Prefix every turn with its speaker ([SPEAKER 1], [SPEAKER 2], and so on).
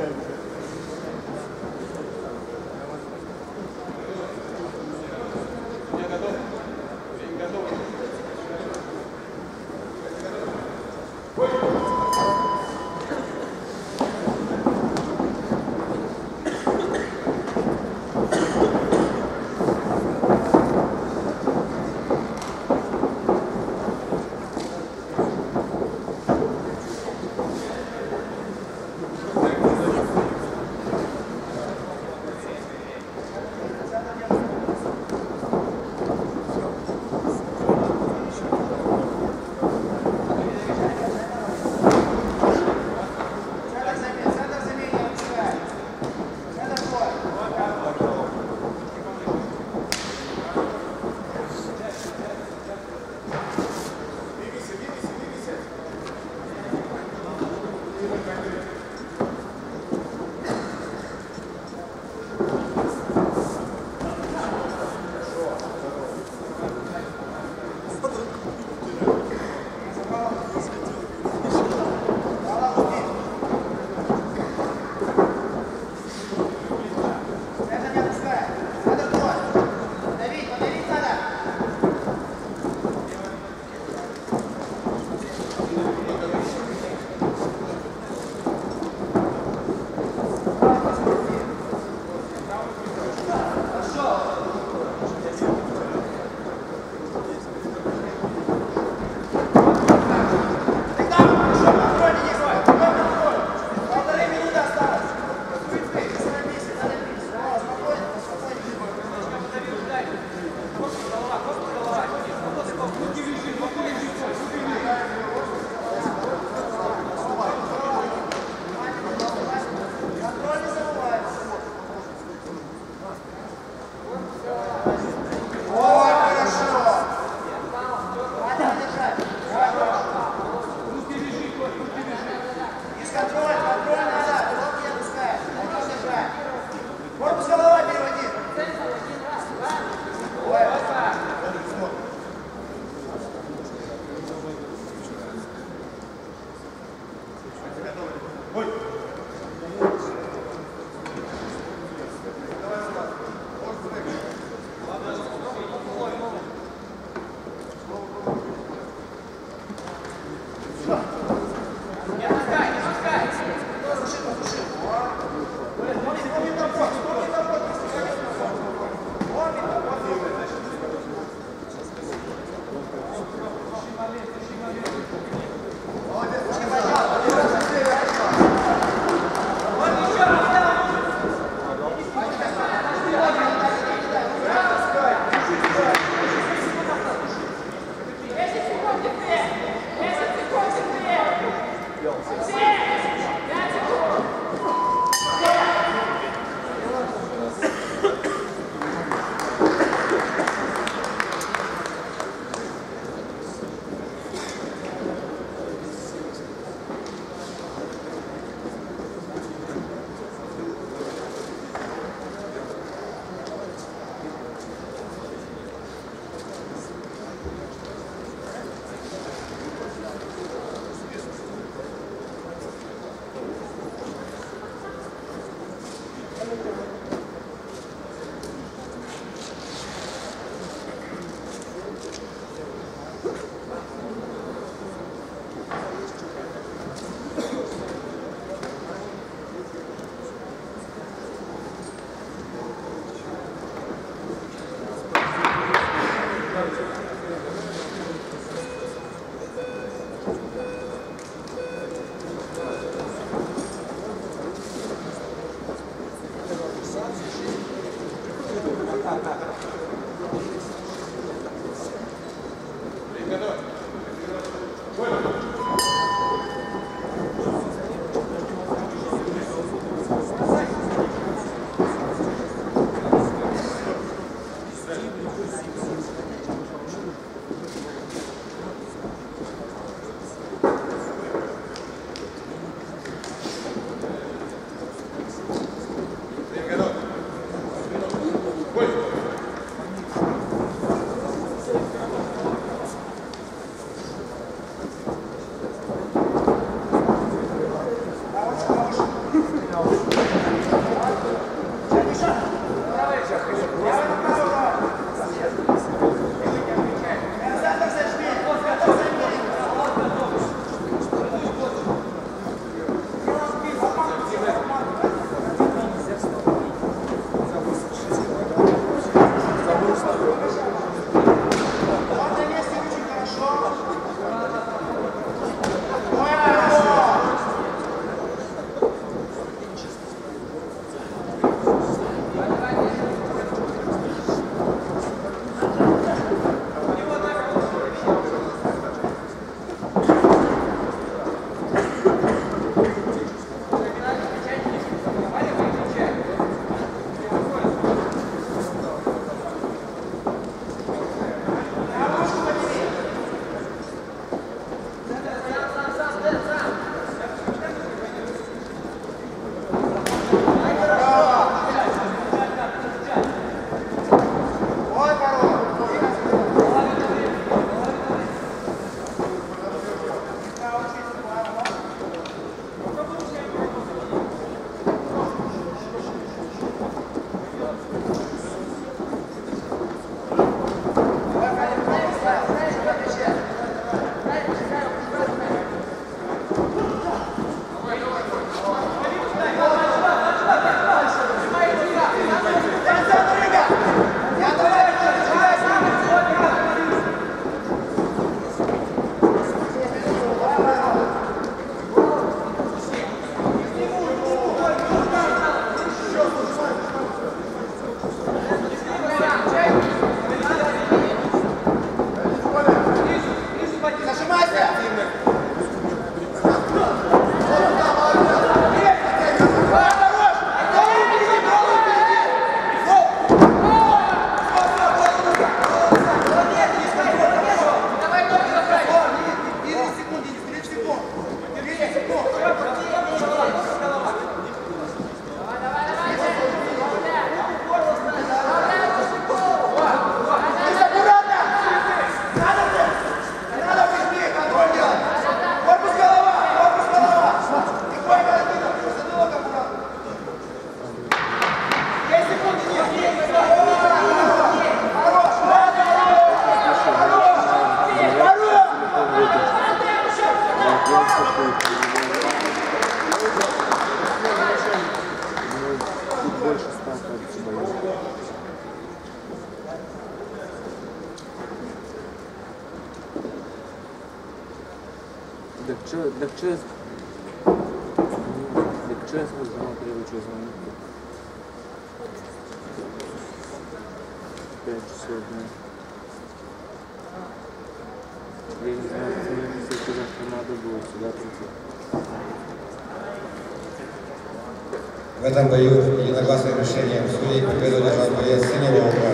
[SPEAKER 1] Gracias.
[SPEAKER 2] Так что, так что, так что я смысл на передачу звонить? Пять часов дня. Я не знаю, если что надо будет сюда прийти.
[SPEAKER 3] В этом бою единогласным решением судей победу держал боец синего угла.